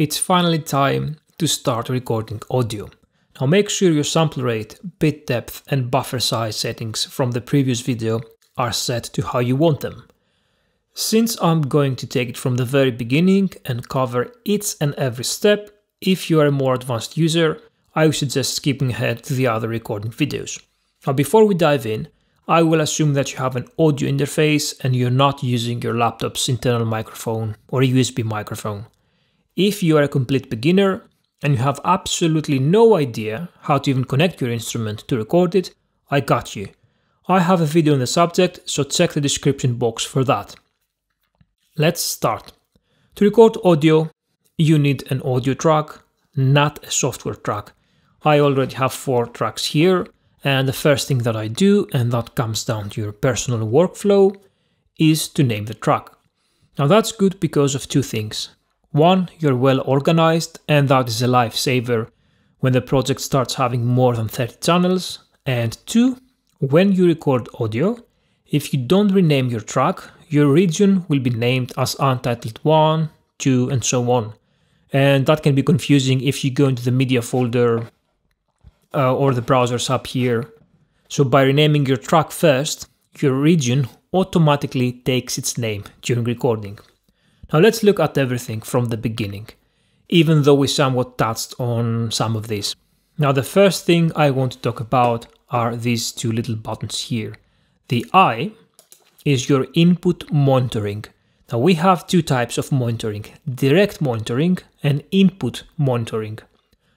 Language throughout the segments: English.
it's finally time to start recording audio. Now make sure your sample rate, bit depth and buffer size settings from the previous video are set to how you want them. Since I'm going to take it from the very beginning and cover each and every step, if you are a more advanced user, I suggest skipping ahead to the other recording videos. Now before we dive in, I will assume that you have an audio interface and you're not using your laptop's internal microphone or a USB microphone. If you are a complete beginner and you have absolutely no idea how to even connect your instrument to record it, I got you. I have a video on the subject, so check the description box for that. Let's start. To record audio, you need an audio track, not a software track. I already have four tracks here and the first thing that I do, and that comes down to your personal workflow, is to name the track. Now that's good because of two things. One, you're well organized, and that is a lifesaver when the project starts having more than 30 channels. And two, when you record audio, if you don't rename your track, your region will be named as Untitled 1, 2, and so on. And that can be confusing if you go into the media folder uh, or the browsers up here. So by renaming your track first, your region automatically takes its name during recording. Now let's look at everything from the beginning, even though we somewhat touched on some of this. Now the first thing I want to talk about are these two little buttons here. The I is your input monitoring. Now we have two types of monitoring, direct monitoring and input monitoring.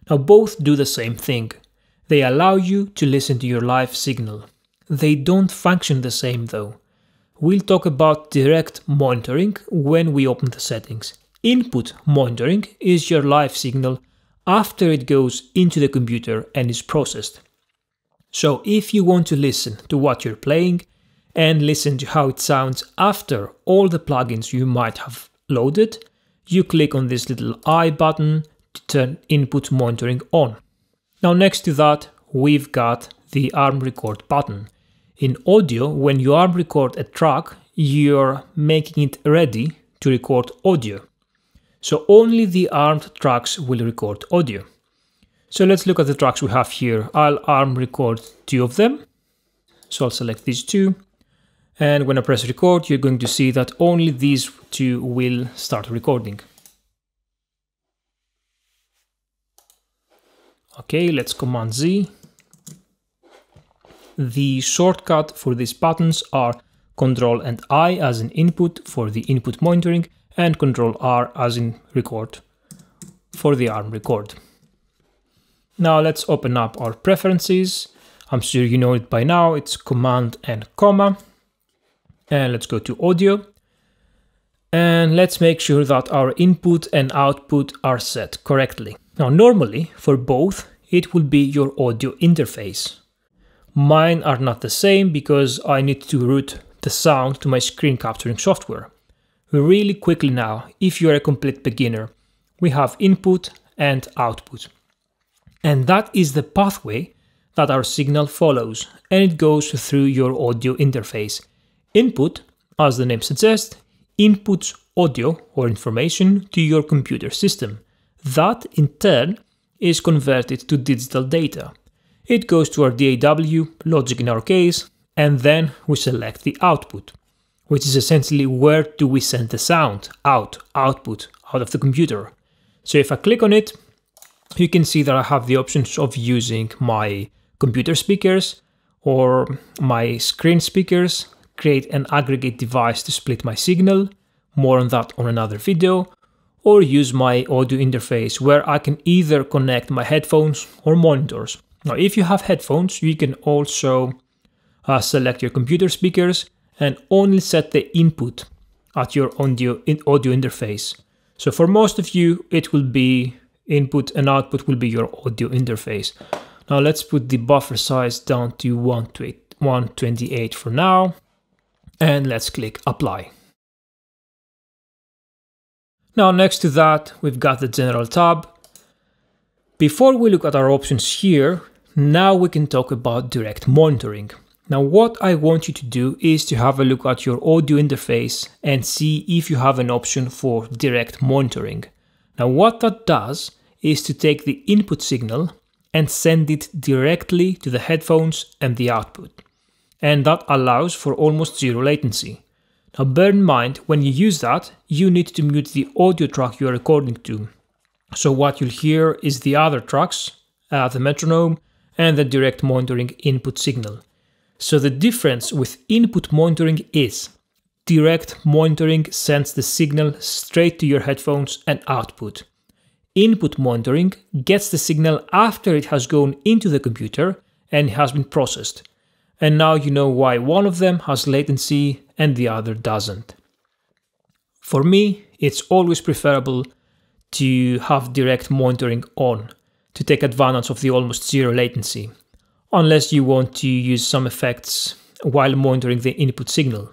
Now both do the same thing. They allow you to listen to your live signal. They don't function the same though. We'll talk about direct monitoring when we open the settings. Input monitoring is your live signal after it goes into the computer and is processed. So if you want to listen to what you're playing and listen to how it sounds after all the plugins you might have loaded, you click on this little I button to turn input monitoring on. Now next to that, we've got the arm record button. In audio, when you arm record a track, you're making it ready to record audio. So only the armed tracks will record audio. So let's look at the tracks we have here. I'll arm record two of them. So I'll select these two. And when I press record, you're going to see that only these two will start recording. Okay, let's Command Z. The shortcut for these buttons are Control and I as an input for the input monitoring and Control R as in record for the ARM record. Now let's open up our preferences. I'm sure you know it by now. It's Command and comma. And let's go to audio. And let's make sure that our input and output are set correctly. Now normally, for both, it will be your audio interface. Mine are not the same because I need to route the sound to my screen capturing software. Really quickly now, if you're a complete beginner, we have input and output. And that is the pathway that our signal follows, and it goes through your audio interface. Input, as the name suggests, inputs audio or information to your computer system. That, in turn, is converted to digital data. It goes to our DAW, logic in our case, and then we select the output, which is essentially where do we send the sound out, output, out of the computer. So if I click on it, you can see that I have the options of using my computer speakers or my screen speakers, create an aggregate device to split my signal, more on that on another video, or use my audio interface where I can either connect my headphones or monitors. Now, if you have headphones, you can also uh, select your computer speakers and only set the input at your audio, in audio interface. So for most of you, it will be input and output will be your audio interface. Now let's put the buffer size down to 128 for now and let's click apply. Now next to that, we've got the general tab. Before we look at our options here, now we can talk about direct monitoring. Now what I want you to do is to have a look at your audio interface and see if you have an option for direct monitoring. Now what that does is to take the input signal and send it directly to the headphones and the output. And that allows for almost zero latency. Now bear in mind, when you use that, you need to mute the audio track you are recording to. So what you'll hear is the other tracks, uh, the metronome, and the direct monitoring input signal. So the difference with input monitoring is direct monitoring sends the signal straight to your headphones and output. Input monitoring gets the signal after it has gone into the computer and has been processed. And now you know why one of them has latency and the other doesn't. For me, it's always preferable to have direct monitoring on to take advantage of the almost zero latency, unless you want to use some effects while monitoring the input signal.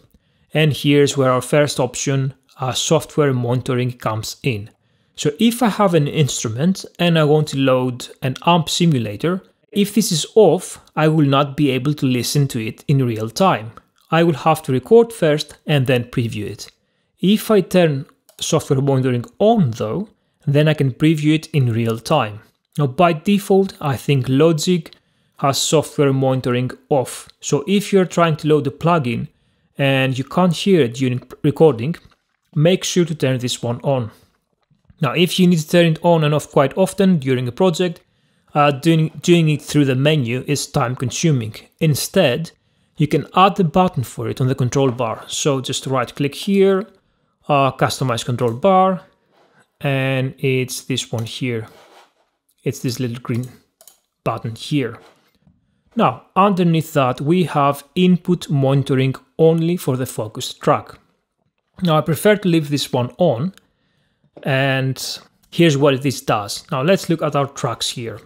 And here's where our first option, uh, software monitoring comes in. So if I have an instrument and I want to load an amp simulator, if this is off, I will not be able to listen to it in real time. I will have to record first and then preview it. If I turn software monitoring on though, then I can preview it in real time. Now by default, I think Logic has software monitoring off. So if you're trying to load a plugin and you can't hear it during recording, make sure to turn this one on. Now, if you need to turn it on and off quite often during a project, uh, doing, doing it through the menu is time consuming. Instead, you can add the button for it on the control bar. So just right click here, uh, customize control bar, and it's this one here. It's this little green button here. Now, underneath that, we have input monitoring only for the focus track. Now, I prefer to leave this one on and here's what this does. Now let's look at our tracks here.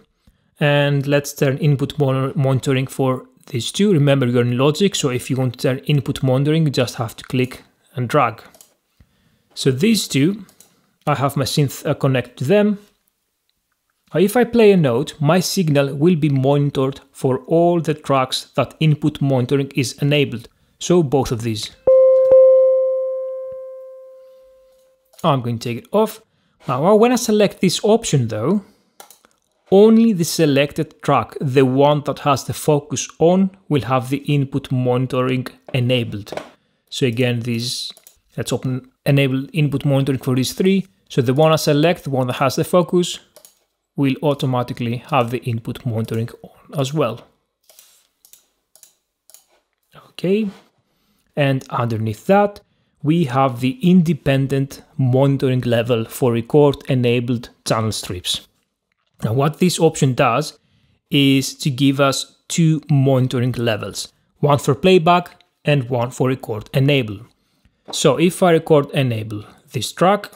And let's turn input monitoring for these two. Remember you're in Logic, so if you want to turn input monitoring, you just have to click and drag. So these two, I have my synth uh, connected to them. Now if I play a note, my signal will be monitored for all the tracks that input monitoring is enabled. So both of these. I'm going to take it off. Now uh, when I select this option though, only the selected track, the one that has the focus on, will have the input monitoring enabled. So again, this let's open enable input monitoring for these three. So the one I select, the one that has the focus, will automatically have the input monitoring on as well. Okay, and underneath that, we have the independent monitoring level for record enabled channel strips. Now what this option does is to give us two monitoring levels, one for playback and one for record enable. So if I record enable this track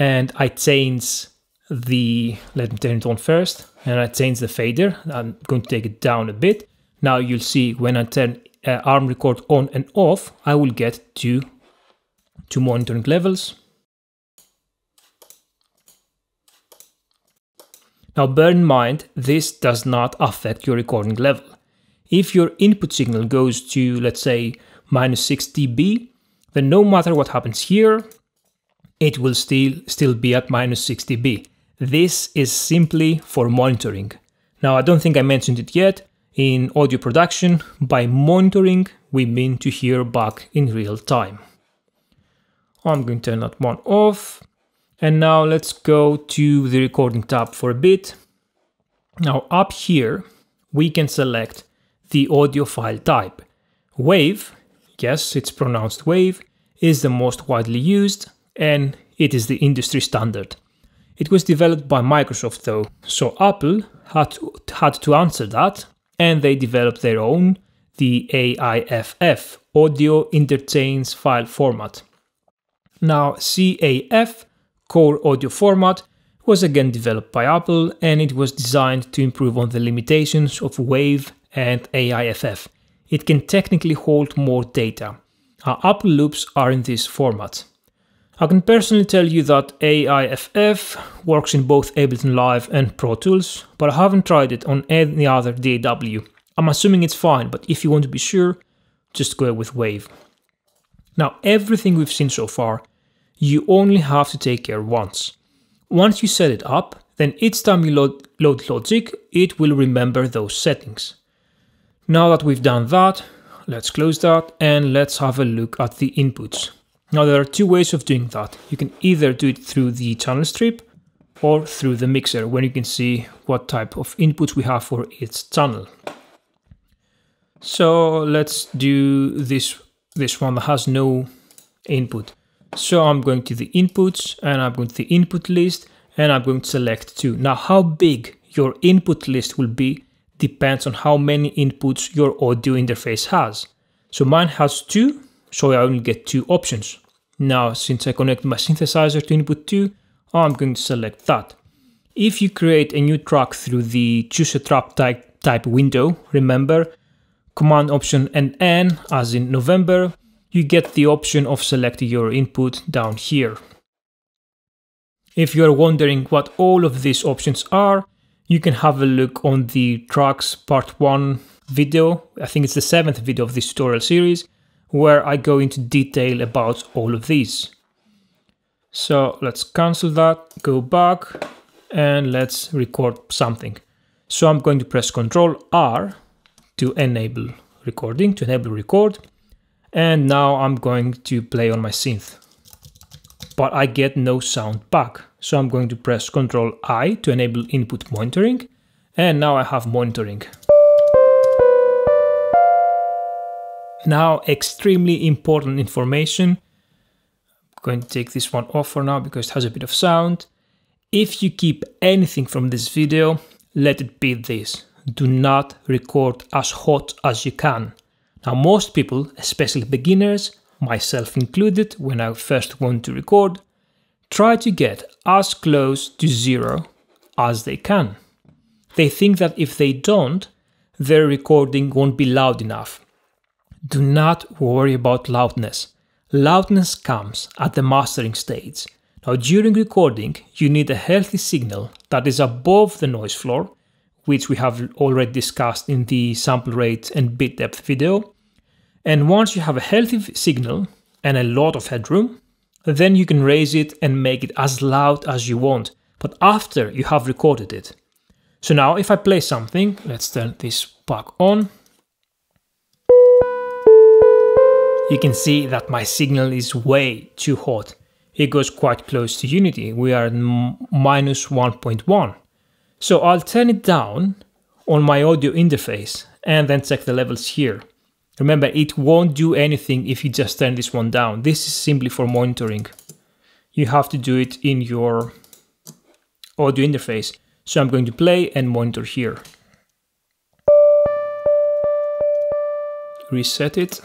and I change the, let me turn it on first, and I change the fader, I'm going to take it down a bit. Now you'll see when I turn uh, ARM record on and off, I will get two, two monitoring levels. Now bear in mind, this does not affect your recording level. If your input signal goes to, let's say, minus 6 dB, then no matter what happens here, it will still, still be at minus 6 dB. This is simply for monitoring. Now, I don't think I mentioned it yet, in audio production, by monitoring, we mean to hear back in real time. I'm going to turn that one off. And now let's go to the recording tab for a bit. Now up here, we can select the audio file type. Wave, yes, it's pronounced wave, is the most widely used and it is the industry standard. It was developed by Microsoft though, so Apple had to, had to answer that and they developed their own, the AIFF, Audio Interchange File Format. Now, CAF, Core Audio Format, was again developed by Apple and it was designed to improve on the limitations of WAVE and AIFF. It can technically hold more data. Our Apple loops are in this format. I can personally tell you that AIFF works in both Ableton Live and Pro Tools, but I haven't tried it on any other DAW. I'm assuming it's fine, but if you want to be sure, just go with Wave. Now, everything we've seen so far you only have to take care once. Once you set it up, then each time you load, load logic, it will remember those settings. Now that we've done that, let's close that and let's have a look at the inputs. Now there are two ways of doing that. You can either do it through the channel strip or through the mixer when you can see what type of inputs we have for each channel. So let's do this, this one that has no input. So I'm going to the inputs and I'm going to the input list and I'm going to select two. Now how big your input list will be depends on how many inputs your audio interface has. So mine has two, so I only get two options. Now, since I connect my synthesizer to input 2, I'm going to select that. If you create a new track through the choose a track type, type window, remember, Command Option and N as in November, you get the option of selecting your input down here. If you're wondering what all of these options are, you can have a look on the tracks part 1 video, I think it's the seventh video of this tutorial series, where I go into detail about all of these. So let's cancel that, go back, and let's record something. So I'm going to press Ctrl R to enable recording, to enable record. And now I'm going to play on my synth. But I get no sound back. So I'm going to press Ctrl I to enable input monitoring. And now I have monitoring. Now, extremely important information. I'm going to take this one off for now because it has a bit of sound. If you keep anything from this video, let it be this. Do not record as hot as you can. Now, most people, especially beginners, myself included, when I first want to record, try to get as close to zero as they can. They think that if they don't, their recording won't be loud enough. Do not worry about loudness. Loudness comes at the mastering stage. Now, during recording, you need a healthy signal that is above the noise floor, which we have already discussed in the sample rate and bit depth video. And once you have a healthy signal and a lot of headroom, then you can raise it and make it as loud as you want, but after you have recorded it. So now if I play something, let's turn this back on. You can see that my signal is way too hot. It goes quite close to unity. We are at minus 1.1. So I'll turn it down on my audio interface and then check the levels here. Remember, it won't do anything if you just turn this one down. This is simply for monitoring. You have to do it in your audio interface. So I'm going to play and monitor here. Reset it.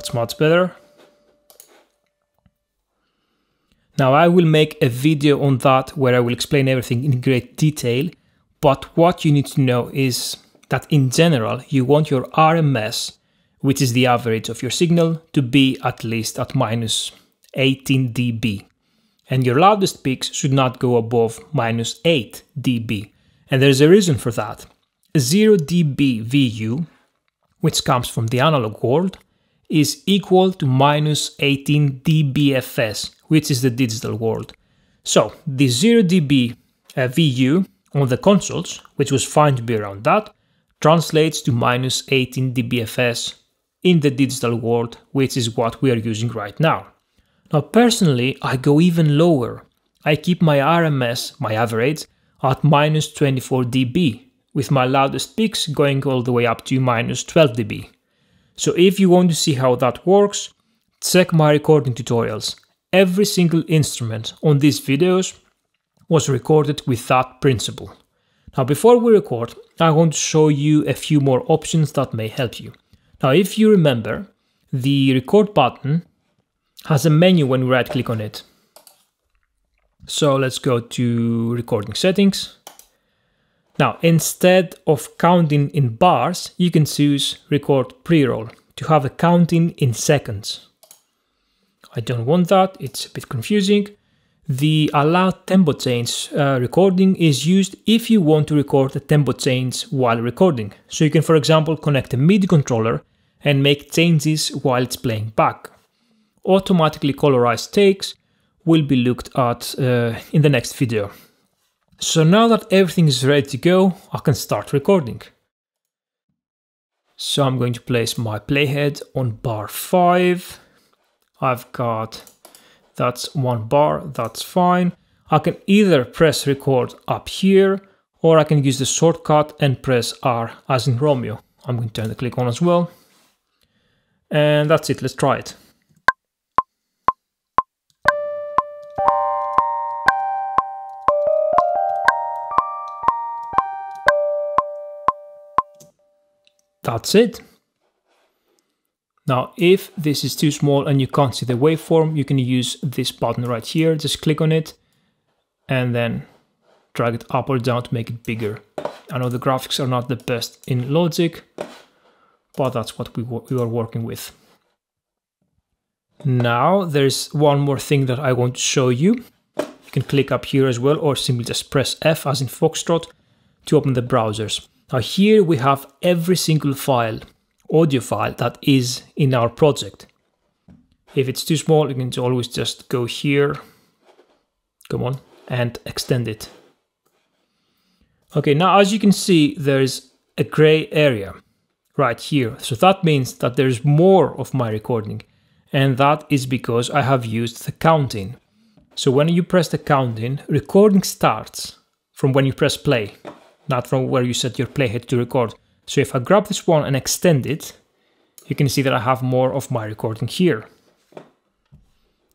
That's much better. Now I will make a video on that where I will explain everything in great detail, but what you need to know is that in general you want your RMS, which is the average of your signal, to be at least at minus 18 dB. And your loudest peaks should not go above minus 8 dB. And there's a reason for that. 0 dB VU, which comes from the analog world, is equal to minus 18 dBFS, which is the digital world. So the 0 dB uh, VU on the consoles, which was fine to be around that, translates to minus 18 dBFS in the digital world, which is what we are using right now. Now personally, I go even lower. I keep my RMS, my average, at minus 24 dB, with my loudest peaks going all the way up to minus 12 dB. So if you want to see how that works, check my recording tutorials. Every single instrument on these videos was recorded with that principle. Now before we record, I want to show you a few more options that may help you. Now if you remember, the record button has a menu when we right click on it. So let's go to recording settings. Now, instead of counting in bars, you can choose record pre-roll to have a counting in seconds. I don't want that, it's a bit confusing. The allow tempo change uh, recording is used if you want to record a tempo change while recording. So you can, for example, connect a MIDI controller and make changes while it's playing back. Automatically colorized takes will be looked at uh, in the next video. So now that everything is ready to go, I can start recording. So I'm going to place my playhead on bar 5. I've got, that's one bar, that's fine. I can either press record up here or I can use the shortcut and press R as in Romeo. I'm going to turn the click on as well. And that's it, let's try it. That's it. Now, if this is too small and you can't see the waveform, you can use this button right here. Just click on it and then drag it up or down to make it bigger. I know the graphics are not the best in Logic, but that's what we, we are working with. Now, there's one more thing that I want to show you. You can click up here as well, or simply just press F as in Foxtrot to open the browsers. Now here we have every single file, audio file that is in our project. If it's too small, you can always just go here, come on, and extend it. Okay, now as you can see, there's a gray area right here. So that means that there's more of my recording. And that is because I have used the counting. So when you press the counting, recording starts from when you press play not from where you set your playhead to record. So if I grab this one and extend it, you can see that I have more of my recording here.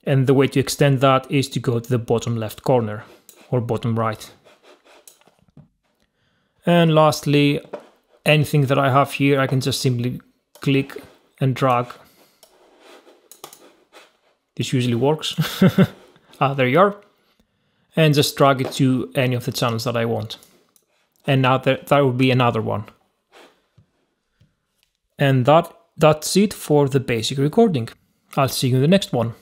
And the way to extend that is to go to the bottom left corner or bottom right. And lastly, anything that I have here, I can just simply click and drag. This usually works. ah, there you are. And just drag it to any of the channels that I want and now there, that would be another one. And that that's it for the basic recording. I'll see you in the next one.